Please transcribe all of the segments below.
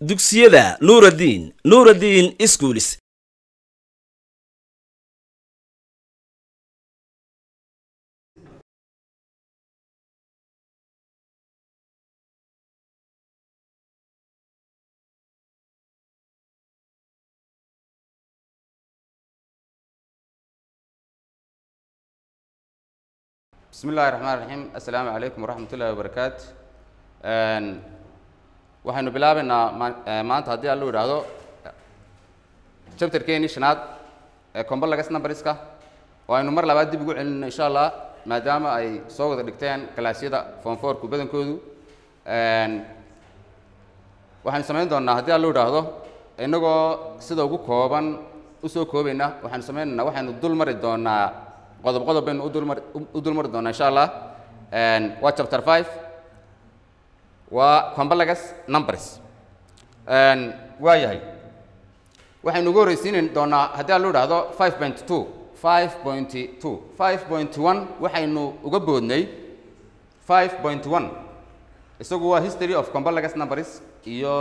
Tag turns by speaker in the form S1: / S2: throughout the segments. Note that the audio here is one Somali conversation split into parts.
S1: dugsiyada nuuraddiin nuuraddiin iskuulis
S2: bismi illahi raxmaan raxiim assalaamu calaykum waraxmat ullahi wabarakaatu waxaynu bilaabaynaa eh, maanta haddii lu idhaahdo chapterkeenii shanaad ee combalagas numberska oo aynu mar labaad dib ugu celinno insha allah maadaama ay soo wada dhigteen kalaasyada form fourku badankoodu. Waxaynu samayn doonnaa haddii lu idhaahdo innagoo sida ugu kooban u soo koobayna waxaynu samaynaynaa waxaynu dul mari doonaa qodob qodob baynu u dulmari u dul mari doonaa insha allah waa chapter five waa combalagas numbers. Waa yahay. Waxaynu ugu horreysiin doonaa haddii aan lu idhaahdo five point two. Five point two. Five point one waxaynu uga boodnay five point one. Isagu waa history of combalagas numbers iyo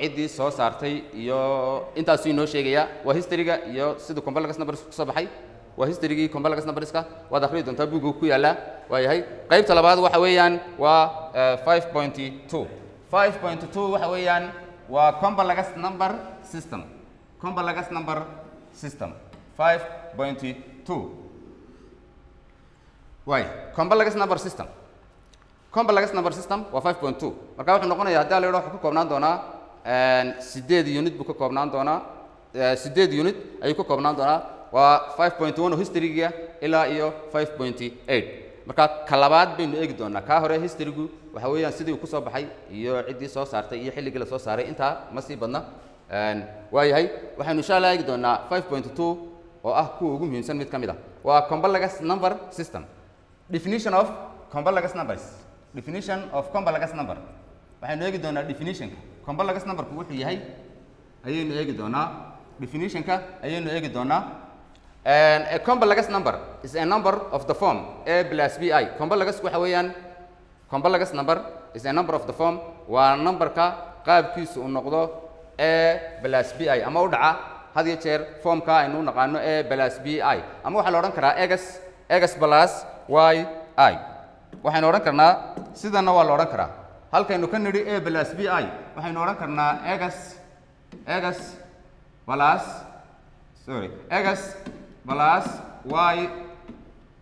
S2: ciddii soo saartay iyo intaasuu inoo sheegaya waa historyga iyo siduu combalagas numbers ku soo baxay waa historygii combalagas numberska waad akhriyi doontaa buugga ku yaallaa waa yahay. Qaybta labaad waxa weeyaan waa five point two. five point two waxa weeyaan waa combalagas number system. Combalagas number system. five point two. Waay. Combalagas number system. Combalagas number system waa five point two. Marka wuxuu noqonayaa haddii la yidhaho wuxuu ka koobnaan doonaa sideed unit buu ka koobnaan doonaa sideed unit ayuu ka koobnaan doonaa waa five point one oo historyga ilaa iyo five point eight. Marka ka labaad baynu eegi doonaa. Kaa hore historygu waxa weeyaan sidii uu ku soo baxay iyo ciddii soo saartay iyo xilligii la soo saaray. Intaa ma sii badna. Waa yahay waxaynu insha allah eegi doonaa five point two oo ah kuwa ugu muhiimsan mid ka mid ah. Waa combalagas number system. Definition of combalagas numbers. Definition of combalagas number. Waxaynu eegi doonaa definitionka. Combalagas numberku wuxuu yahay ayaynu eegi doonaa. Definitionka ayaynu eegi doonaa a combalagas number is a number of the form a plus bi combalagas waxa weeyaan combalagas number is a number of the form waa numberka qaabkiisu uu noqdo a plus bi ama u dhaca had iyo jeer formka aynu u naqaano a plus bi ama waxaa la odhan karaa egas egas plus y i. Waxaynu odhan karnaa sidana waa la odhan karaa. Halkaynu ka nidhi a plus bi waxaynu odhan karnaa egas egas plus sorry egas plus y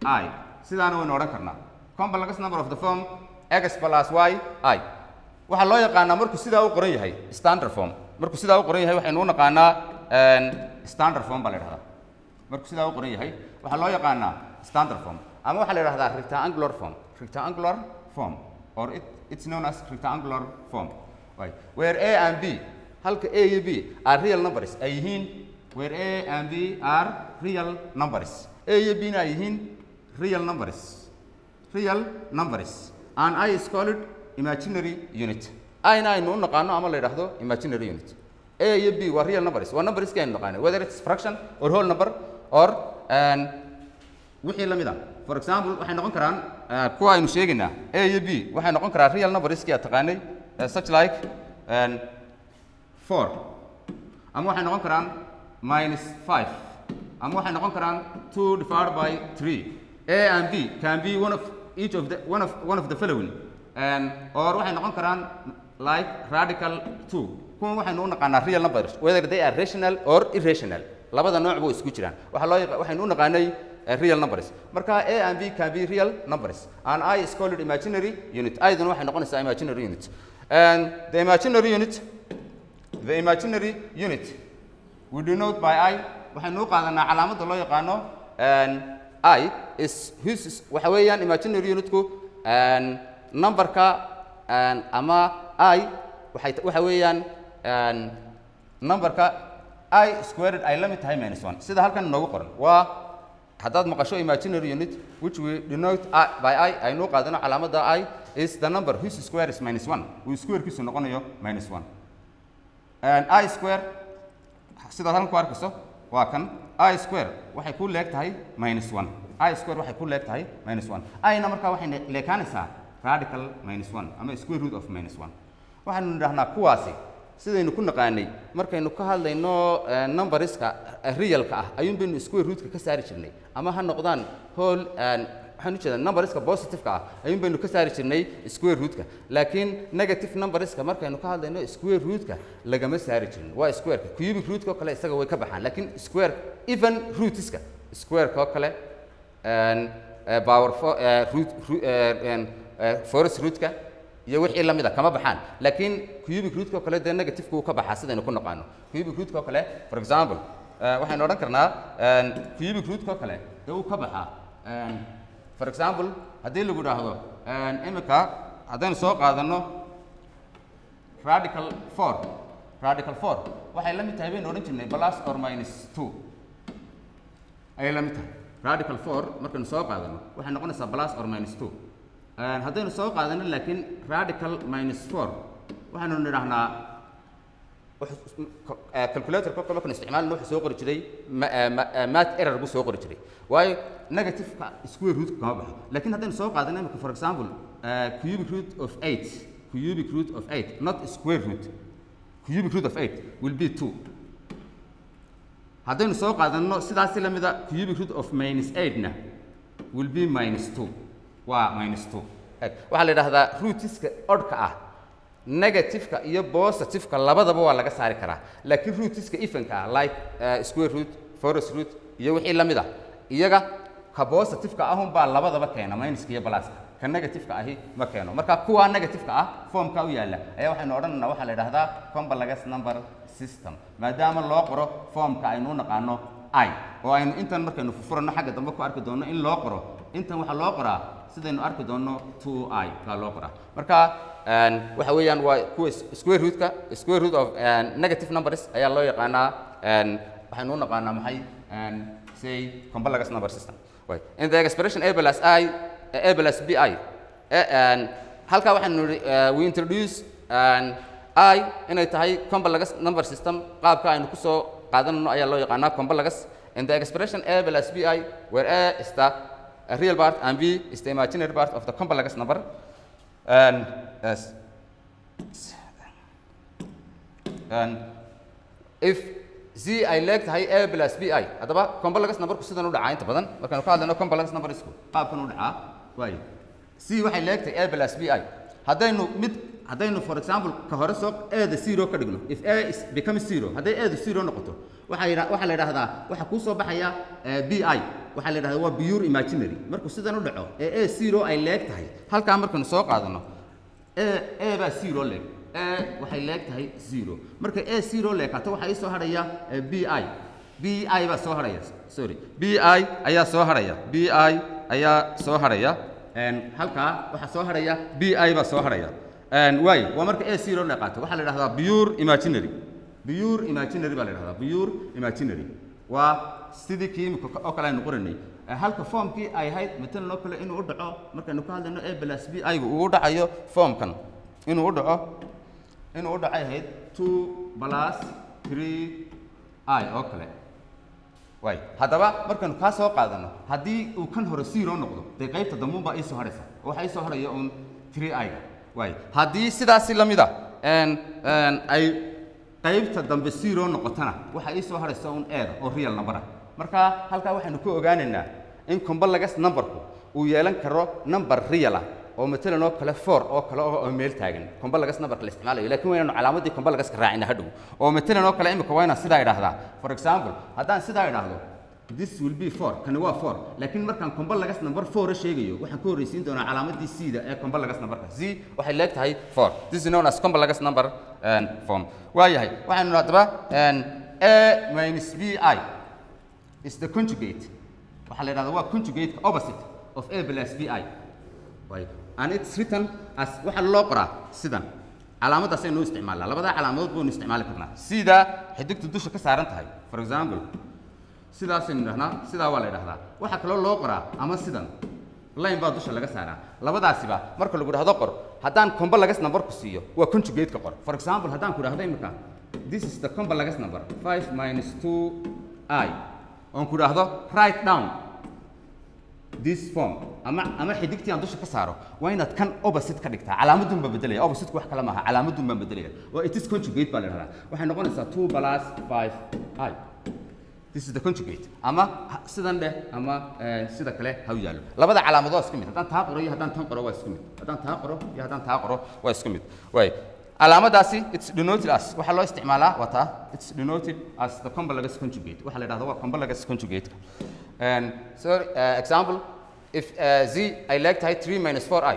S2: i. Sidaana waynu odhan karnaa. Combalagas number of the form x plus y i. Waxaa loo yaqaanaa markuu sidaa u qoran yahay standard form. Markuu sidaa u qoran yahay waxaynu u naqaanaa standard form baa la idhahdaa markuu sidaa u qoran yahay waxaa loo yaqaanaa standard form. Ama waxaa la idhahdaa rectangular form. Rectangular form or it, it's known as rectangular form. Right. where a and b halka a iyo b are real numbers. Ay yihiin where a and b are real numbers. A iyo b na ay yihiin real numbers. Real numbers. And i is called imaginary unit. Ina aynu u naqaano ama la yidhaahdo imaginary unit. A iyo b waa real numbers. Waa numberski aynu naqaano whether it's fraction or whole number or wixii la mid a for example waxay noqon karaan kuwa aynu sheegaynaa a iyo b waxay noqon karaan real numberski aad taqaanay such like four. Ama waxay noqon karaan minus five. Ama waxay noqon karaan two divided by three. A and b can be one of each of the one of one of the following. And or waxay noqon karaan like radical two. Kuwan waxaynu u naqaanaa real numbers whether they are rational or irrational. Labada nooc buu isku jiraan. Waxaa loo waxaynu u naqaanay uh, real numbers. Marka a and b can be real numbers. And i is called imaginary unit. Ayduna waxay noqonaysaa imaginary unit. And the imaginary unit the imaginary unit we denote by i waxaynu u qaadanaa calaamadda loo yaqaano i is whose is waxa weeyaan imaginary unitku numberka ama i waxay waxa weeyaan numberka i squared ay la mid tahay minus one. Sida halkan inoogu qoran waa haddaad maqasho imaginary unit which we denote by i aynu u qaadano calaamadda i is the number whose square is minus one. Uu squarekiisu noqonayo minus one. I square sidaad halkan ku arkayso waa kan i square waxay ku leeg tahay minus one. i square waxay ku leeg tahay minus one. ina markaa waxay leekaanaysaa radical minus one ama square root of minus one. waxaanu nidhahnaa kuwaasi sidaynu ku naqaanay markaynu ka hadlayno eh, numberska eh, realka ah. ayuun baynu square rootka ka saari jirnay ama ha noqdaan whole and waxaan u jeedaa numberska positive-ka ah ayuun baynu ka saari jirnay square rootka. Laakiin negative numberska markaynu ka hadlayno square rootka lagama saari jirin. Waa squareka. Cubic rootka oo kale isaga way ka baxaan. Laakiin square even rootska squareka oo kale eh, power eh, root eh, forest rootka iyo wixii la mid a kama baxaan. Laakiin cubic rootka oo kale dee negative wuu ka baxaa sidaynu ku naqaano cubic rootka oo kale for example waxaynu odhan karnaa cubic rootka oo kale dee wuu ka baxaa for example haddii lagu idhaahdo en, imika haddaynu soo qaadano radical four. Radical four. Waxay la mid tahay baynu odhan jirnay plus or minus two. Ayay la mid tahay. Radical four markaynu soo qaadano waxay noqonaysaa plus or minus two. Haddaynu soo qaadano laakiin radical minus four. Waxaynu nidhahnaa wuxuu- calculator kolka markaynu isticmaalno wuxuu soo qori jiray ma- ma- math error buu soo qori jiray. Waayo negative-ka square root kama baxo laakiin haddaynu soo qaadano imika for example eh, cubic root of eight cubic root of eight not square root cubic root of eight will be two. Haddaynu soo qaadanno sidaasi la mida cubic root of minus eight-na will be minus two. Waa minus two. Waxaa la yidhaahdaa rootiska odhka ah negative-ka iyo positive-ka labadaba waa laga saari karaa. Laakiin rootiska evenka ah like eh, square root forest root iyo wixii la mid ah iyaga ka positive-ka ahun baa labadaba keena minuska iyo balaaska. Ka negative-ka ahi ma keeno. Marka kuwa negative-ka ah formka u yaalla. Ayaa waxaynu odhanaynaa waxaa la yidhaahdaa complex number system. Maadaama loo qoro formka aynu u naqaano i oo aynu intan markaynu furfurano xagga dambe ku arki doonno in loo qoro. Intan waxaa loo qoraa sidaynu arki doonno two i baa loo qoraa. Marka waxa weeyaan waa kuwa square rootka square root of negative numbers ayaa loo yaqaanaa waxaynu u naqaanaa maxay? Say complex number system. In the expression a plus i a plus bi eh, en, halkaa waxaynu nidhi eh, we introduce i inay tahay complex number system. Qaabka aynu ku soo qaadanayno ayaa loo yaqaanaa complex. In the expression a plus bi where a is the real part and b is the imaginary part of the complex number. And and if z ay leeg tahay a plus b i. Haddaba complex numberku sidan u dhacaa inta badan. Markaanu ka hadlayno complex number isku. Qaabkan u dhacaa waayo. C waxay leeg tahay a plus b i. Haddaynu mid haddaynu for example ka hore soo a da zero ka dhigno. If a is becomes zero hadday a da zero noqoto waxaa yidha waxaa la yidhaahdaa waxaa kuu soo baxaya eh, b i. Waxaa la yidhahdaa waa pure imaginary. Markuu sidan u dhaco ee a zero ay leeg tahay. Halkaa markaynu soo qaadano a a baa zero leeg a waxay leeg tahay zero. Marka a zero leekato waxaa ii soo hadhaya b i. B i baa soo hadhaya sorry. B i ayaa soo hadhaya b i ayaa soo hadhaya halkaa waxaa soo hadhaya b i baa soo hadhaya En, waayo waa marka a zero leekaato waxaa la yidhahdaa pure imaginary. Pure imaginary baa la yidhahdaa pure imaginary. Waa sidii kii imika oo kale aynu qoranay halka formkii ay ahayd matalan oo kale inuu u dhaco markaynu ka hadlayno a plus b i uu u dhacayo formkan. Inuu u dhaco inuu u dhacay ahayd two plus three i oo kale. Waay haddaba markaynu kaa soo qaadano haddii uu kan hore zero noqdo dee qaybta dambuun baa ii soo hadhaysa oo waxaa ii soo hadhaya uun three i-ga waay haddii sidaasi la mid a ay qaybta dambe zero noqotana waxaa ii soo hadhaysa uun eeda oo real number ah. Marka halkaa waxaynu ku ogaanaynaa in complex numberku uu yeelan karo number real ah oo matalan oo kale four oo kale oo meel taagan. Complex numberka la isticmaalayo laakiin waynaanu calaamadii complex ka raacina hadhow oo matalan oo kale imika waa inaan sidaa idhaahdaa. For example haddaan sidaa idhaahdo this will be four kani waa four laakiin markaan complex number four sheegayo waxaan ku horreysiin doonaa calaamadii c-da ee complex numberka c waxay leeg tahay four this is known as complex number form. Waayahay waxaynu haddaba a minus b i is the conjugate. Waxaa la yidhahdaa waa conjugate opposite of a plus b i right it's written as waxaa loo qoraa sidan. Calaamadaasaynu u isticmaalnaa labadaa calaamadood baynu isticmaali karnaa. Sida xidigtu dusha ka saaran tahay. For example sidaasaynu idhahnaa sidaa waa la idhahdaa waxaa kaloo loo qoraa ama sidan. Line baa dusha laga saaraa. Labadaasiba marka lagu idhahdo qor haddaan complex number ku siiyo waa conjugate-ka qor. For example haddaan ku idhahdo imika this is the complex number. 5 minus 2 i. Oon ku idhaahdo write down this form. Ama ama xidigtii aan dusha ka saaro waa inaad kan opposite ka dhigtaa. Calaamadun baan bedelaya opposite wax kale maaha. Calaamadun baan bedelaya oo it is conjugate baa la dhahdaa waxay noqonaysaa two plus five i. This is the conjugate. Ama sidan dheh ama eh, sida kale ha u yaallo. Labada calaamadood waa isku mid. Haddaan taa qoro iyo haddaan tan qoro waa isku mid. Haddaan taa qoro iyo haddaan taa qoro waa isku mid. Waay calaamadaasi it's denoted as waxaa loo isticmaalaa waa taa it's denoted as the complex conjugate. Waxaa la yidhahda waa complex conjugate and so uh, example if uh, z ay leeg tahay 3 minus 4i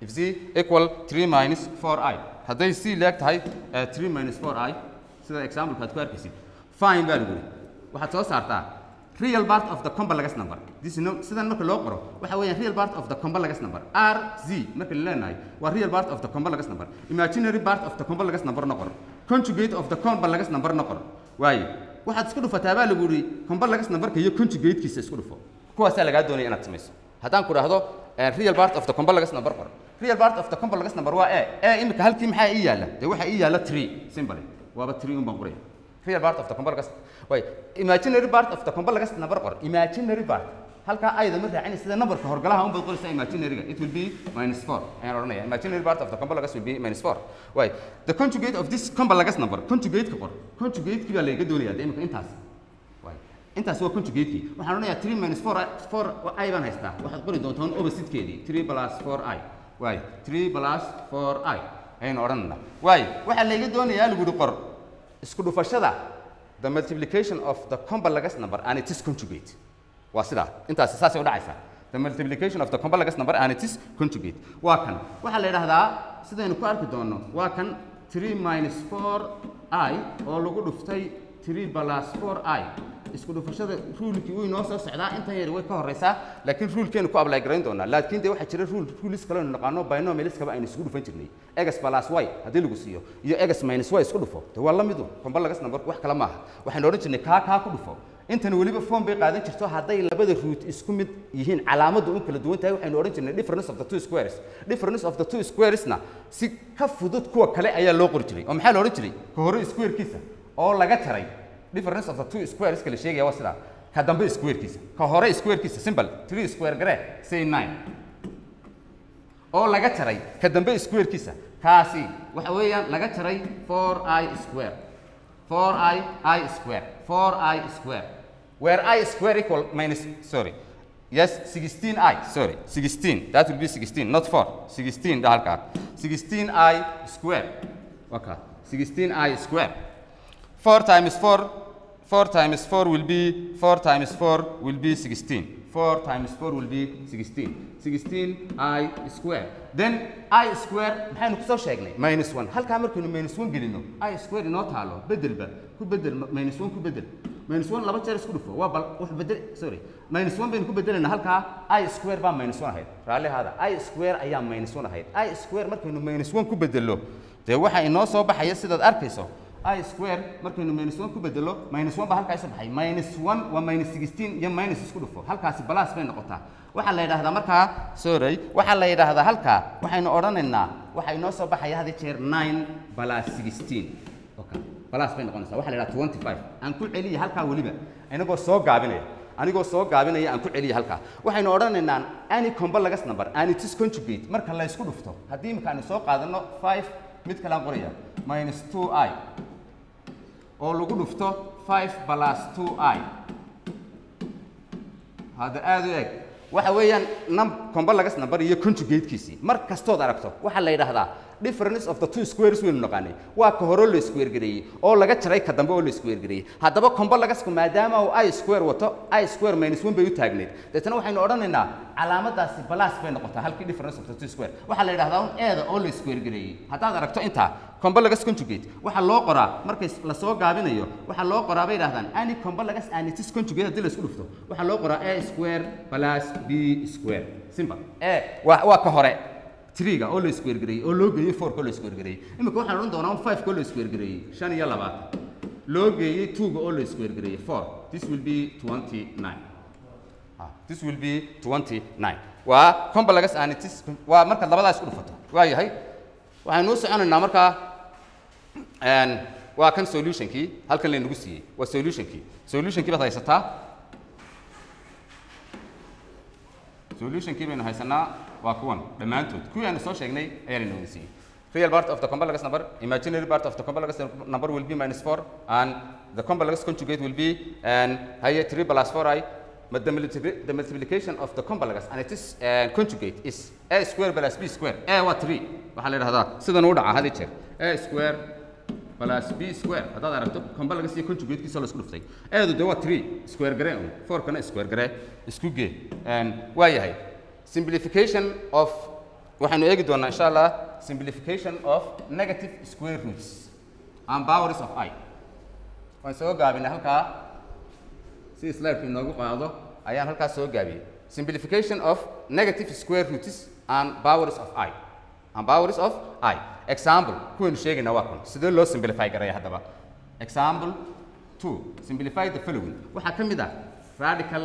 S2: if z equal 3 minus 4i hadday c leeg tahay uh, 3 minus 4i sida example aad ku arkaysid fine baa lagu yidhi waxaad soo saartaa real part of the complex number. This is no, sidan marka loo qoro waxa weeyaan real part of the complex number. R z marka la leenahay waa real part of the complex number. Imaginary part of the complex number na qoro conjugate of the complex number na qoro waaye waxaad isku dhufataa baa lagu yidhi complex numberka iyo conjugatekiisa isku dhufo. Kuwaasaa lagaa doonaya inaad samayso. Haddaan ku dhahdo eh, real part of the complex number qor real part of the complex number waa e e imika halkii maxaa ii yaalla? Dee waxaa ii yaalla tree simple. Waaba tree un baan qoraya real part of the complex way imaginary part of the complex number qor imaginary part halkaa ayda ma raacin sida numberka horgalaha un baad qoraysaa imaginaryga. It will be minus 4 ayaan odhanaya imaginary part of the complex will be minus 4 way the conjugate of this complex number conjugate ka qor conjugate ki baa layga doonaya dee imika intaas. Intaas waa conjugate-kii waxaan odhanayaa 3 minus 4 4 i baan haystaa. Waxaad qori doontaan opposite-keedii 3 plus 4 i. Waay 3 plus 4 i. Ayaynu odhanaynaa waay waxaa layga doonayaa lagu yihi qor isku dhufashada the multiplication of the complex number and it is conjugate waa sidaa intaasi saasay u dhacaysaa the multiplication of the complex number and it is conjugate waa kan. Waxaa la yidhaahdaa sidaynu ku arki doonno waa kan 3 minus 4 i oo lagu dhuftay 3 plus 4 i. Isku dhufashada ruulkii wuu inoo soo socdaa intan yar way ka horeysaa laakiin ruulkeenu ku apply garayn doonaa laakiin dee waxaa jira ruul ruulis kale aynu naqaano binomialiskaba aynu isugu dhufan jirnay. Egas plus y haddii lagu siiyo iyo egas minus y isku dhufo. Dee waa la midu complex number wax kale maaha. Waxaynu odhan jirnay kaa kaa ku dhufo intan weliba form bay qaadan jirto hadday labada root isku mid yihiin calaamaddu un kala duwan tahay waxaynu odhan jirnay difference of the two squares. Difference of the two squaresna si ka fudud kuwa kale ayaa loo qori jiray oo maxaa la odhan jiray? Ka hore squarekiisa oo laga taray. Difference of the two squares kala sheegaya waa sidaa. Ka dambe squarekiisa ka hore squarekiisa simple. 3 square gare say 9 oo laga taray ka dambe squarekiisa kaasi waxa weeyaan laga taray 4i square. 4i i square 4i square. Where i square equal minus sorry. Yes 16i sorry. 16 that will be 16 not 4 16 da halkaa 16i square. Okay. 16i square. 4 times 4 4 times 4 will be 4 times 4 will be 16 4 times 4 will be 16 16 i square then i square maxaynu ku soo sheegnay. Minus 1 halkaa markaynu minus 1 gelino i square inoo taalo. Bedelba ku bedel minus 1 ku bedel minus 1 laba jeer isku dhufo. Waa bal wax bedel sorry. Minus 1 baynu ku bedelayna halkaa i square baa minus 1 ahayd. Raalli ahaada i square ayaa minus 1 ahayd. I square markaynu minus 1 ku bedelo dee waxa inoo soo baxaya sidaad arkayso i square markaynu minus 1 ku bedelo minus 1 baa halkaa soo baxay. Minus 1 waa minus 16 iyo minus isku dhufo. Halkaasi plus bay noqotaa. Waxaa la yidhaahdaa markaa sorry waxaa la yidhaahdaa halkaa waxaynu odhanaynaa waxaa inoo soo baxaya had jeer 9 plus 16 okay plus bay noqonaysaa. Waxaa la yidhaha 25 aan ku celiya halkaa weliba. Inagoo soo gaabinaya. Anigoo soo gaabinaya aan ku celiya halkaa. Waxaynu odhanaynaa any complex number and it is conjugate marka la isku dhufto haddii imika aynu soo qaadano 5 mid kale aan qoraya minus 2i oo lagu dhufto 5 plus 2i hadda aad u eg waxa weeyaan num complex number iyo conjugatekiisii mar kastood aragto waxaa la yidhaahdaa difference of the two squares waynu naqaanay waa ka hore loo square gareeyey oo laga jaray ka dambe oo la square gareeyey haddaba complexku maadaama uu i square wato i square minus 1 bay u taagneyd deetana waxaynu odhanaynaa calaamadaasi plus bay noqotaa halkii difference of the two square. Waxaa la yidhahdaa un eeda oo la square gareeyey haddaad aragto intaa complex conjugate waxaa loo qoraa markay la soo gaabinayo waxaa loo qoraa bay yidhahdaan any complex and it is conjugate haddii la dhufto. Waxaa loo qoraa a square plus b square. Simple. E waa ka hore triga oo la square gareeyey oo loo geeyey fourka oo la square gareeyey imika waxaan odhan doonaa un fiveka oo la square gareeyey shan iyo labaatan. Loo geeyey twoga oo la square gareeyey four. This will be twenty nine Ah, this will be 29 waa complex and it is waa markaad labadaas isku dhufato. Waa yahay waxaynu u soconaynaa markaa waa kan solutionkii halkan laynagu siiyey. Waa solutionkii solutionkii baad haysataa. Solutionkii baynu haysanaa waa kuwan dhammaantood kuwii aanu soo sheegnay ayaa layna wada siiyey real part of the complex number. Imaginary part of the complex number will be minus 4 and the complex conjugate will be and higher 3 plus 4i but the, the multiplication of the complex and its uh, conjugate is a square plus b square. A waa 3 waxaa la yidhahdaa sidan u dhaca had iyo jeer a square plus b square. Haddaad aragto complex iyo conjugatekiisa la isku dhuftay eedu de waa 3 square gare un 4 kana square gare isku gee waa yahay simplification of waxaanu eegi doonaa insha allah simplification of negative square roots and powers of i. Waan soo gaabinay halkaa si slideka inoogu qaado ayaan halkaas soo gaabiyey. Simplification of negative square roots and powers of i. And powers of i. Example kuwaynu sheegaynaa waa kun. Sidee loo simplify garaya haddaba? Example two simplify the following. Waxaa ka mid ah radical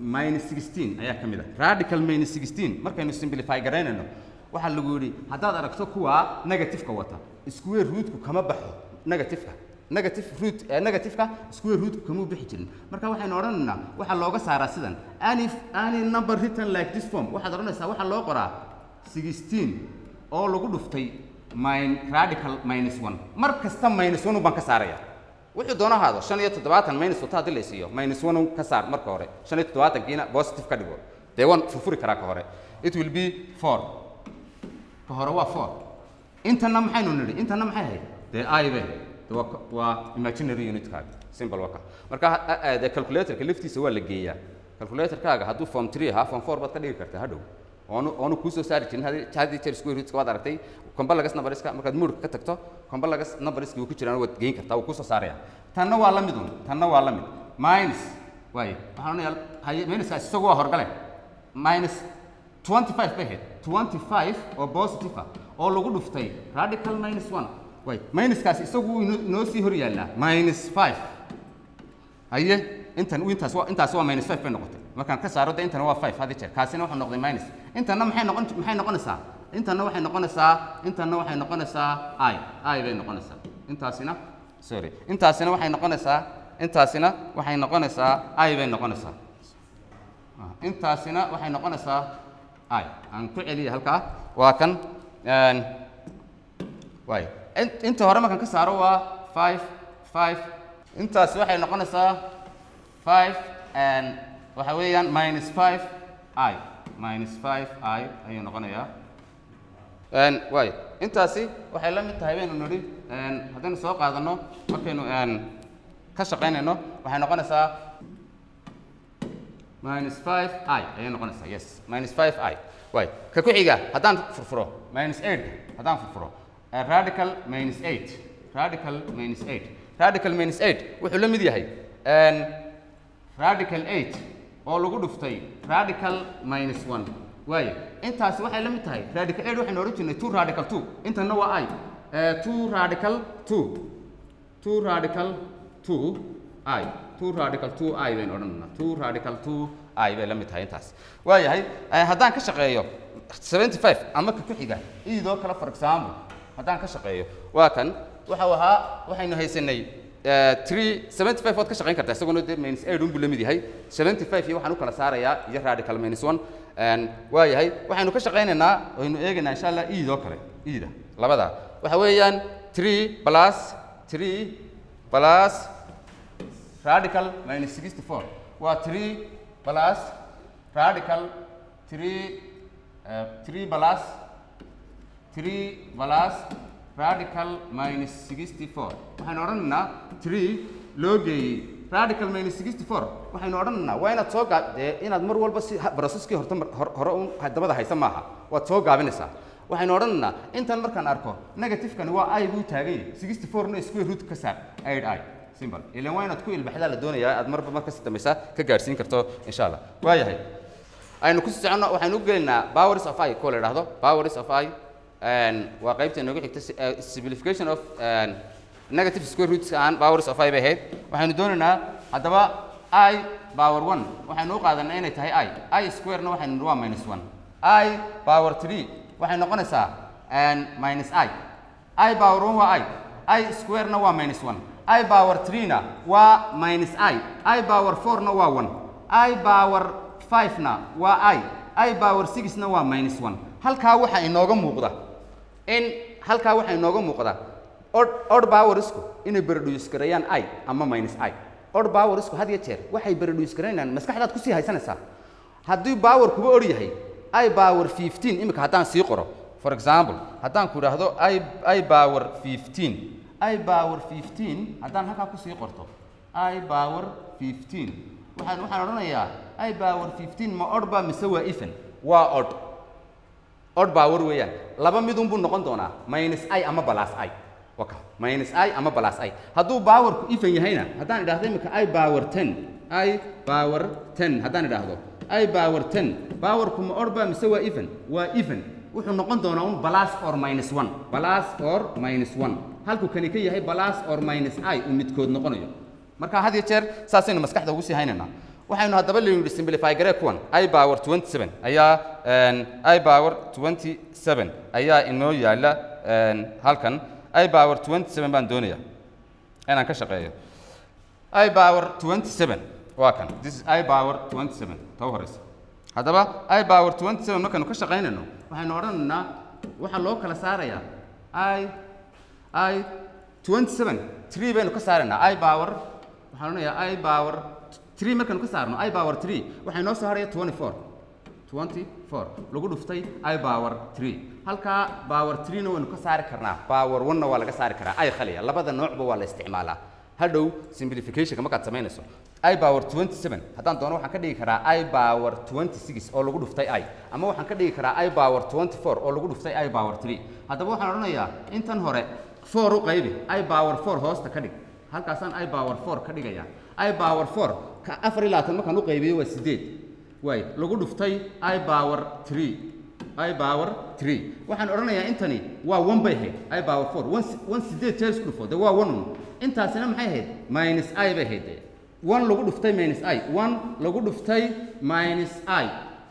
S2: minus 16 ayaa ka mid ah. Radical minus 16 markaynu simplify garaynayno waxaa lagu yidhi haddaad aragto kuwa negativeka wata square rootku kama baxo negativeka. Negative root eh, negativeka square rootku kamuu bixi jirin. Marka waxaynu odhanaynaa waxaa looga saaraa sidan. Any any number written like this form waxaad odhanaysaa waxaa loo qoraa 16 oo lagu dhuftay min radical minus 1 mar kasta minus 1 baan ka saaraya wuxuu doona ahaado shan iyo toddobaatan minus wata haddii la isiiyo minus one ka saar marka hore. Shan iyo toddobaatankiina positive ka dhigo. Dee waan furfuri karaa ka hore. It will be four. Ka hore waa four. Intana maxaynu nidhi? Intana maxay ahayd? Dee i bay. Ahayd dee waa imaginary unitkaaga simple waa ka. Marka dee calculatorka laftiisa waa la geeyaa. Calculatorkaaga hadduu form three ahaa form four baad ka dhigi kartaa hadhow oonu oonu kuu soo saari jirin haddii jeer square rootska waad aragtay combalagas numberska markaad moodka ka tagto combalagas numberski wuu ku jiraan waad geyn kartaa wuu ku soo saaraya tanna waa la mid un tanna waa la mid minus waaye waxaan onayaa haye minuskaas isagu waa horgale minus 25 bay ahayd 25 oo positive ah oo lagu dhuftay radical minus 1 way minuskaas isagu wuu inoo sii hor yaallaa minus 5 haye intan intaas waa intaas waa minus 5 bay noqotay markaan ka saaro de intana waa 5 hadi jeer. Kaasina wuxuu noqday minus. Intana maxay noqon maxay noqonaysaa? Intana waxay noqonaysaa intana waxay noqonaysaa i. I bay noqonaysaa. Intaasina sorry. Intaasina waxay noqonaysaa intaasina waxay noqonaysaa i bay noqonaysaa. Ah, intaasina waxay noqonaysaa i. Aan ku celiya halkaa. Waa kan In- inta hore markaan ka saaro waa five five. Intaasi waxay noqonaysaa five and waxa weeyaan minus five i. Minus five i ayuu noqonayaa. Waay. Intaasi waxay la mid tahay baynu nidhi haddaynu soo qaadano markaynu ka shaqaynayno waxay noqonaysaa minus 5 i. Ayay noqonaysaa yes. Minus 5 i. Way ka ku xiga haddaan furfuro. Minus 8 haddaan furfuro. Radical minus 8 radical minus 8 radical minus 8 wuxuu la mid yahay radical 8 oo lagu dhuftay radical minus 1 waayo intaasi waxay la mid tahay radical 8 waxaynu odhan jirnay 2 radical 2 intana waa i. Uh, 2 radical 2 2 radical 2 i. 2 radical 2 i baynu odhanaynaa 2 radical 2 i bay la mid tahay intaas waayahay eh, haddaan ka shaqeeyo 75 ama ka ku xiga iyadoo kale for example haddaan ka shaqeeyo waa kan waxau ahaa waxaynu haysanay eh, 3 75 waad ka shaqayn kartaa isaguna dee minus 8 unbuu la mid yahay. 75 iyo waxaan u kala saarayaa iyo radical minus 1 een, waayahay waxaynu ka shaqaynaynaa waynu eegaynaa insha allah iyadoo kale iyada labada. Waxa weeyaan 3 plus 3 plus radical minus 64 waa 3 plus radical 3 uh, 3 plus 3 plus radical minus 64 waxaynu odhanaynaa 3 loo geeyey radical minus 64 waxaynu odhanaynaa waa inaad soo gaab dee inaad mar walba si processkii horta hor- hore un dabada haysa maaha. Waad soo gaabinaysaa. Waxaynu odhanaynaa intan markaan arko negativekani waa i buu taagan yahay 64 na square root ka saar. 8 i. Simple. Ilan waa inaad ku ilbaxdaa la doonayaa aad marba marka si dambaysa ka gaadhsiin karto insha allah waayahay. Aynu ku soconno waxaynu u gelaynaa powers of i kuwa la idhaahdo powers of i waa qaybta inoogu xigta eh, simplification of negative square roots and powers of i bay ahayd waxaynu doonaynaa haddaba i power one. Waxaynu u qaadanaa inay tahay i. I square-na waxaynu waa minus one. I power three. Waxay noqonaysaa minus i. I power one waa i. I square-na waa minus one. I power three-na waa minus i. I power four-na waa one. I power 5 na waa i. I power sixna waa minus one. Halkaa waxaa inooga muuqda in halkaa waxaa inooga muuqda od od powersku inay produce gareeyaan i ama minus i od powersku had iyo jeer waxay produce gareynayaan maskaxdaad ku sii haysanaysaa. Haddii power kuba or yahay i power fifteen imika haddaan sii qoro. For example haddaan ku idhaahdo i power fifteen i power fifteen haddaan halkaa ku sii qorto i power fifteen. Waxaan waxaan odhanayaa i power fifteen ma odh ba mise waa even? Waa odh odh power weeyaan. Laba midun buu noqon doonaa. Minus i ama plus i. Minus i ama plus i. Hadduu powerku even yahayna haddaan idhaahdo imika i power ten. I power ten. Haddaan idhaahdo. I power ten. Powerku ma odh ba mise waa even? Waa even. Wuxuu noqon doonaa un plus or minus one. Plus or minus one. Halku kani ka yahay plus or minus i uu midkood noqonayo. Marka had iyo jeer saasaynu maskaxda ugu sii haynaynaa waxaynu haddaba layidhi simplify garee kuwan i power 27 ayaa i power 27 ayaa inoo yaalla halkan i power 27 baan doonayaa inaan ka shaqeeyo i power 27 waa kan this is i power 27 ta u horeysa i power 27 markaynu ka shaqaynayno waxaynu odhanaynaa waxaa loo kala saarayaa i i 27 3 baynu ka saaraynaa i power waxaan i power 3 markaynu ka saarno i power 3 waxay noo soo haraya 24 24 lagu dhuftay i power 3 halkaa power 3 na waynu ka saari karnaa. Power 1 na waa laga saari karaa. I khaliya labada noocba waa la isticmaalaa. Hadhow simplificationka markaad samaynayso i power 27 haddaan doono waxaan ka dhigi karaa i power 26 oo lagu dhuftay i. Ama waxaan ka dhigi karaa i power 24 oo lagu dhuftay i power 3 haddaba waxaan odhanayaa intan hore 4 u qaybi. I power 4 hoosta ka dhig. Halkaasaan i power 4 ka dhigaya i power 4 ka afar iyo labaatan markaan u qaybiyo waa sideed waay lagu dhuftay i power 3 i power 3 waxaan odhanayaa intani waa one bay ahayd. I power 4 one sideed jeer isku dhufo dee waa one un intaasina maxay ahayd? Minus i bay ahayd. Dee one lagu dhuftay minus i. One lagu dhuftay minus i.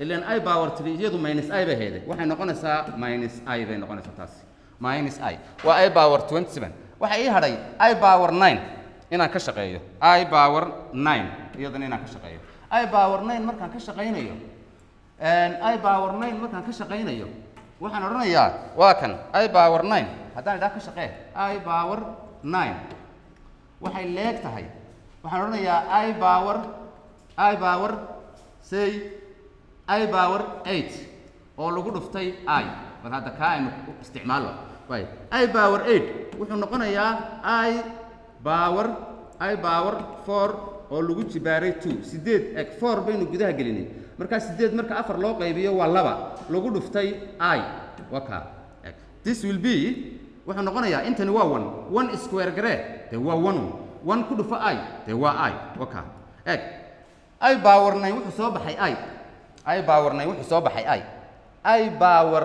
S2: Ilan i power 3 iyadu minus i bay ahayd. Waxay noqonaysaa minus i bay noqonaysaa taasi. Minus i. Waa i power 27 waxaa ii hadhay i power 9 inaan ka shaqeeyo. I power 9 iyadana inaan ka shaqeeyo. I power 9 markaan ka shaqaynayo i power 9 markaan ka shaqaynayo waxaan odhanayaa waa kan i power 9 haddaan idhaa ka shaqee i power 9 waxay leeg tahay. Waxaan odhanayaa i power i power say i power 8 oo lagu dhuftay i. Bal hadda kaa aynu isticmaalo way. I power 8 wuxuu noqonayaa i power i power 4 oo lagu jibaaray 2 sideed eg 4 baynu gudaha gelinay markaa sideed marka afar loo qaybiyo waa laba. Lagu dhuftay i. Waa kaa eg. This will be wuxuu noqonayaa intani waa one. One square garee dee waa one. One ku dhufo i dee waa i. Waa kaa eg. I 9 wuxuu soo baxay i. I 9 wuxuu soo baxay i. I power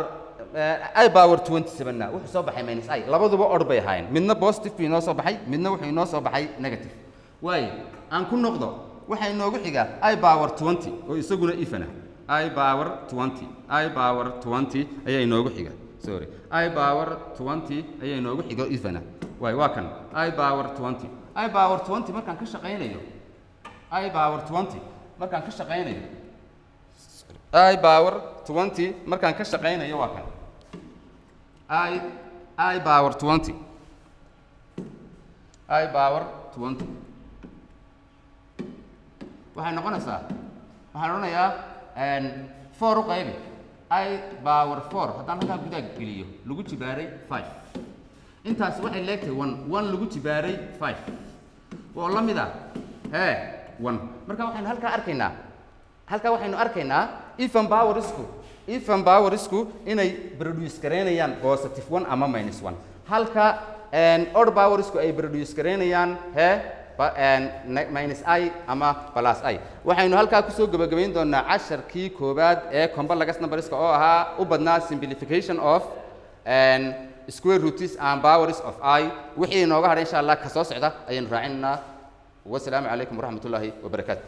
S2: i power 27 na wuxuu soo baxay minus i labaduba orh bay ahaayeen. Midna positive buu inoo soo baxay midna wuxuu inoo soo baxay negative. Waayo aan ku noqdo waxaa inoogu xiga i power 20 oo isaguna ifana. I power 20 i power 20 ayaa inoogu xiga sorry. I power 20 ayaa inoogu xiga ifana. Waayo waa kan. I power 20 i power 20 markaan ka shaqaynayo. I power 20 markaan ka shaqaynayo. I power 20 markaan ka shaqaynayo waa kan i i power 20 i power 20 waxay noqonaysaa waxaan odhanayaa four u qaybi. I power four haddaan halkaa gudaha geliyo lagu jibaaray five. Intaas waxay leegtahay one one lagu jibaaray five. Oo la mid ah hee one. Marka waxaynu halkaa arkaynaa halkaa waxaynu arkaynaa even powersku even powersku inay produce garaynayaan positive one ama minus one. Halka odd powersku ay produce garaynayaan hee minus i ama plus i. Waxaynu halkaa ku soo gebagabayn doonaa casharkii koowaad ee complex numberska oo ahaa u badnaa simplification of square roots and powers of i. Wixii inooga hadhay insha allah ka soo socda ayaynu raacinaynaa wasalaamu calaykum waraxmat ullaahi wabarakaatu